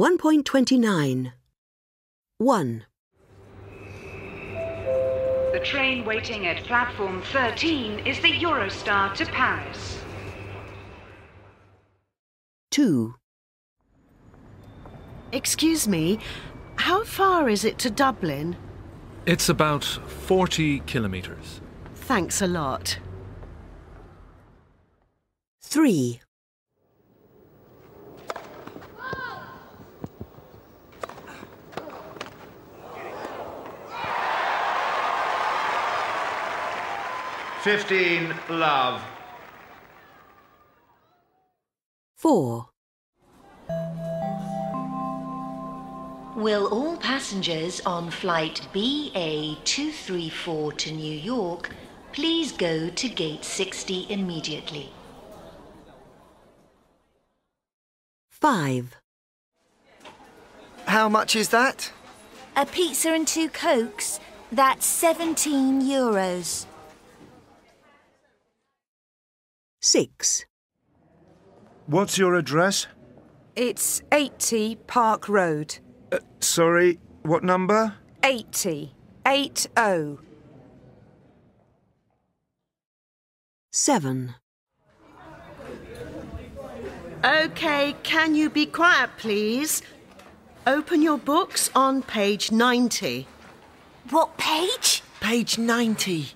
1.29 1. The train waiting at platform 13 is the Eurostar to Paris. 2. Excuse me, how far is it to Dublin? It's about 40 kilometres. Thanks a lot. 3. Fifteen, love. 4. Will all passengers on flight BA234 to New York please go to gate 60 immediately? 5. How much is that? A pizza and two cokes. That's 17 euros. 6. What's your address? It's 80 Park Road. Uh, sorry, what number? 80. 80. 7. OK, can you be quiet, please? Open your books on page 90. What page? Page 90.